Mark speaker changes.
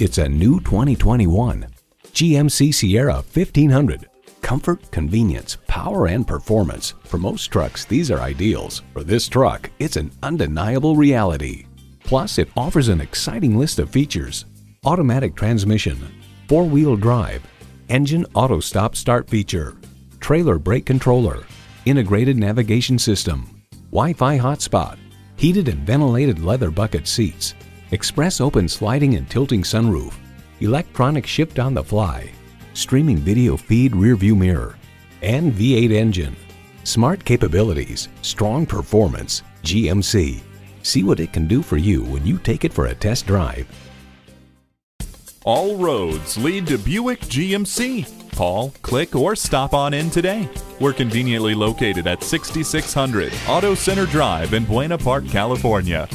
Speaker 1: It's a new 2021 GMC Sierra 1500. Comfort, convenience, power, and performance. For most trucks, these are ideals. For this truck, it's an undeniable reality. Plus, it offers an exciting list of features. Automatic transmission, four-wheel drive, engine auto stop start feature, trailer brake controller, integrated navigation system, Wi-Fi hotspot, heated and ventilated leather bucket seats, express open sliding and tilting sunroof, electronic shift on the fly, streaming video feed rear view mirror, and V8 engine. Smart capabilities, strong performance, GMC. See what it can do for you when you take it for a test drive.
Speaker 2: All roads lead to Buick GMC. Call, click, or stop on in today. We're conveniently located at 6600 Auto Center Drive in Buena Park, California.